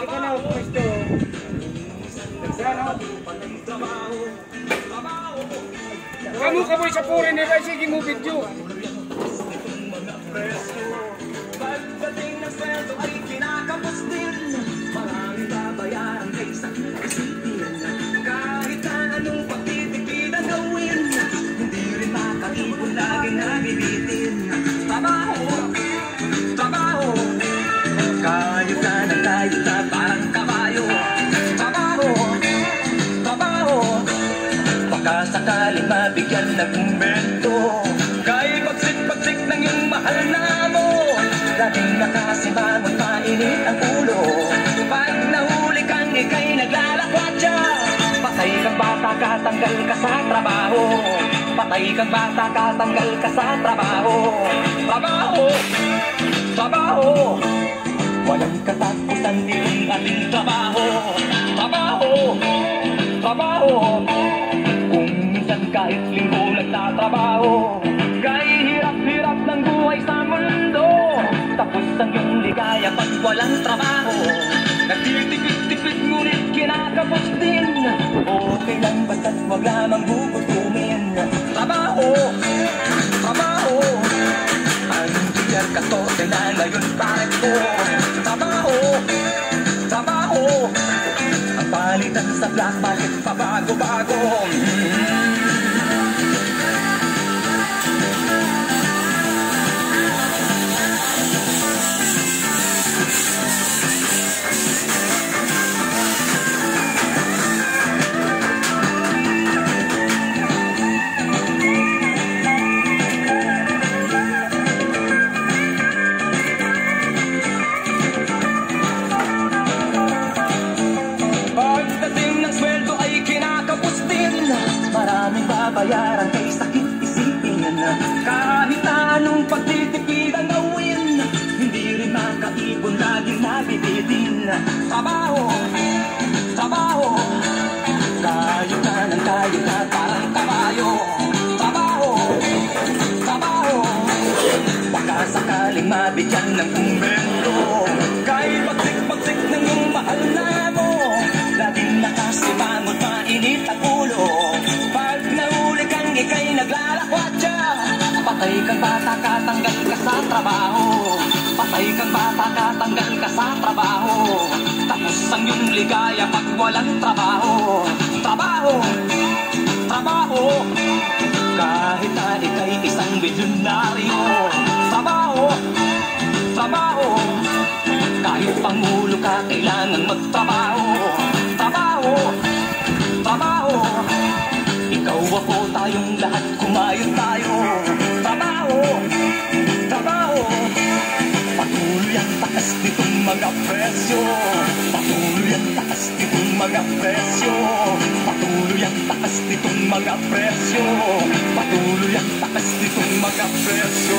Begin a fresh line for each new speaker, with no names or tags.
Na pwesto. Kamu ka mo sa puri nila, sige mo video.
Pagdating ng sweldo ay kinakapos din Marami babayaran kay sakit isipin Kahit na anong pagtitipid ang gawin Hindi rin makaipon laging nabibitin Trabaho, trabaho Kayod na kayod na parang kabayo. Trabaho, trabaho Baka sakaling mabigyan ng kumbento Kay pagsik-pagsik ng iyong mahal na mo Laging nakasimangot mainit ang ulo. Pag nahuli kang ikay naglalakwatsa Patay kang bata ka, tanggal ka sa trabaho. Patay kang bata ka, tanggal ka sa trabaho. Trabaho, katapusan din ating trabaho. Trabaho, trabaho. Kung minsan kahit linggo nagtatrabaho Kahit hirap-hirap ng buhay sa mundo Tapos ang iyong ligaya pag walang trabaho. Nagtitipid-tipid ngunit kinakapos din. Okay lang basta't wag lamang gugutumin Trabaho, trabaho. Ang ka to na ngayon bakit ko Ang palitan sa black market. Pabago-bago Pagdating Maraming babayaran kay sakit isipin Kahit na. Anong pagtitipid ang gawin Hindi rin makaipon laging nabibitin Trabaho, trabaho! Kayo na ng kayo na parang kabayo Trabaho, trabaho! Baka sakaling mabigyan ng kumbento. Kahit pagsik-pagsik ng iyong mahal na Patay kang bata ka, tanggal ka sa trabaho. Patay kang bata ka, tanggal ka sa trabaho. Tapos ang iyong ligaya pag walang trabaho. Trabaho, trabaho! Kahit na ika'y isang milyonaryo presyo Patuloy ang taas nitong mga presyo Patuloy ang taas nitong mga presyo Patuloy ang taas nitong mga presyo